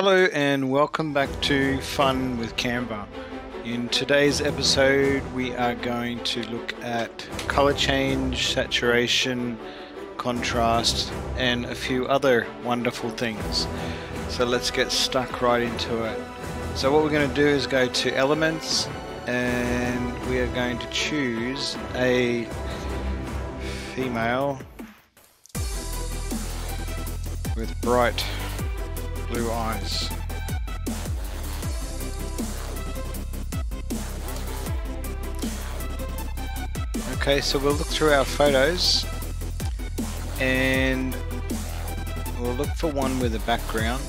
Hello and welcome back to Fun with Canva. In today's episode we are going to look at color change, saturation, contrast and a few other wonderful things. So let's get stuck right into it. So what we're going to do is go to elements and we are going to choose a female with bright blue eyes. Okay, so we'll look through our photos and we'll look for one with a background.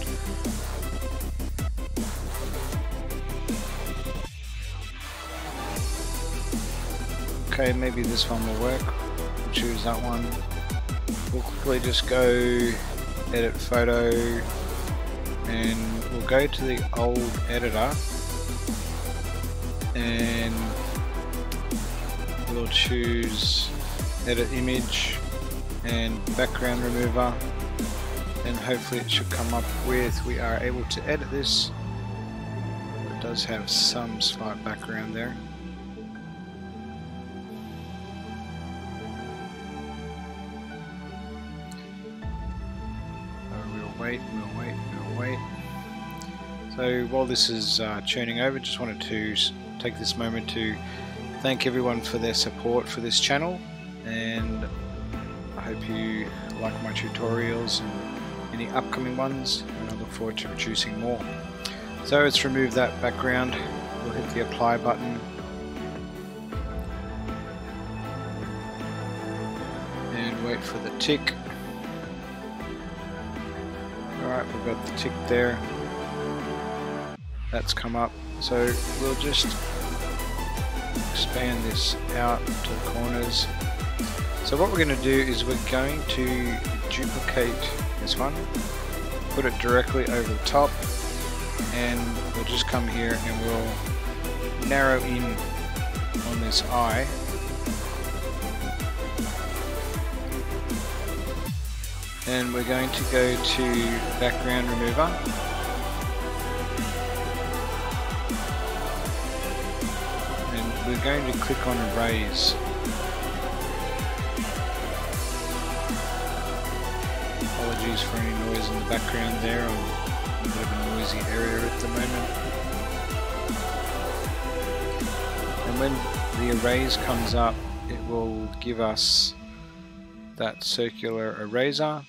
Okay, maybe this one will work. We'll choose that one. We'll quickly just go edit photo and we'll go to the old editor. And we'll choose edit image and background remover. And hopefully it should come up with we are able to edit this. It does have some slight background there. We'll wait, we'll wait, we'll wait. So while this is uh, churning over, just wanted to take this moment to thank everyone for their support for this channel and I hope you like my tutorials and any upcoming ones and I look forward to producing more. So let's remove that background, we'll hit the apply button and wait for the tick Alright, we've got the tick there. That's come up. So we'll just expand this out to the corners. So what we're going to do is we're going to duplicate this one, put it directly over the top, and we'll just come here and we'll narrow in on this eye and we're going to go to background remover we're going to click on erase apologies for any noise in the background there. I'm a bit of a noisy area at the moment. And when the erase comes up it will give us that circular eraser.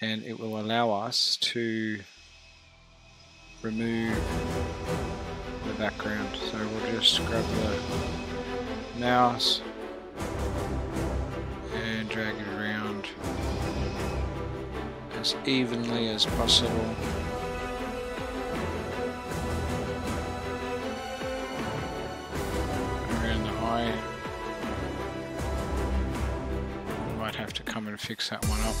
And it will allow us to remove background. So we'll just grab the mouse and drag it around as evenly as possible. Around the eye. Might have to come and fix that one up.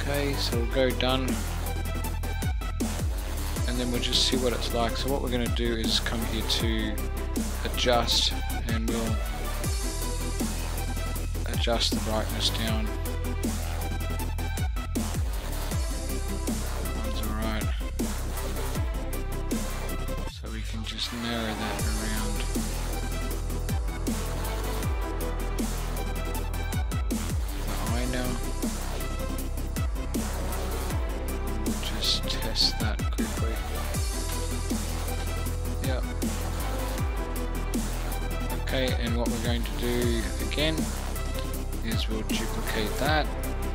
Okay, so we'll go done. And then we'll just see what it's like. So what we're going to do is come here to adjust and we'll adjust the brightness down. That's alright. So we can just narrow that around. now. just test that Okay, and what we're going to do again is we'll duplicate that,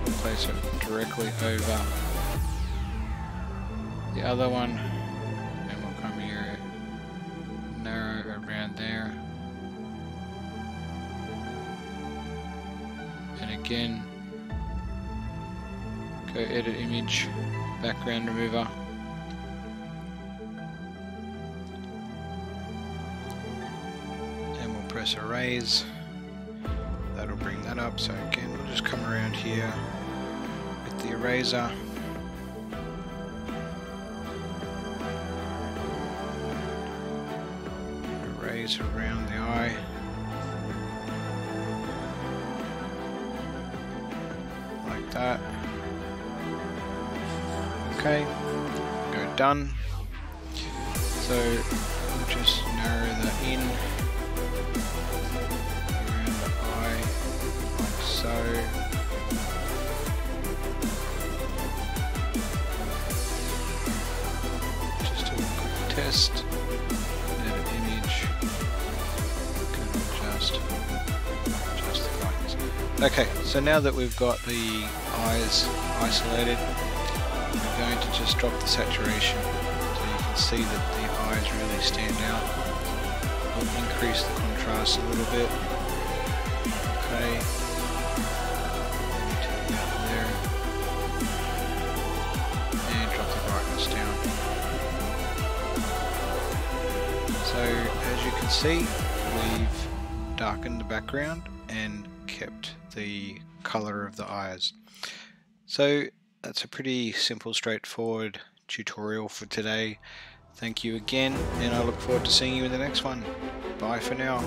we'll place it directly over the other one, and we'll come here, narrow around there, and again, go edit image, background remover. Press erase. That'll bring that up. So again, we'll just come around here with the eraser. Erase around the eye. Like that. Okay, go done. So we'll just narrow that in do a quick test. Edit image. Can adjust, adjust the brightness. Okay, so now that we've got the eyes isolated, we're going to just drop the saturation so you can see that the eyes really stand out. We'll increase the contrast a little bit. Okay. Take there. And drop the brightness down. So as you can see, we've darkened the background and kept the color of the eyes. So that's a pretty simple, straightforward tutorial for today. Thank you again, and I look forward to seeing you in the next one. Bye for now.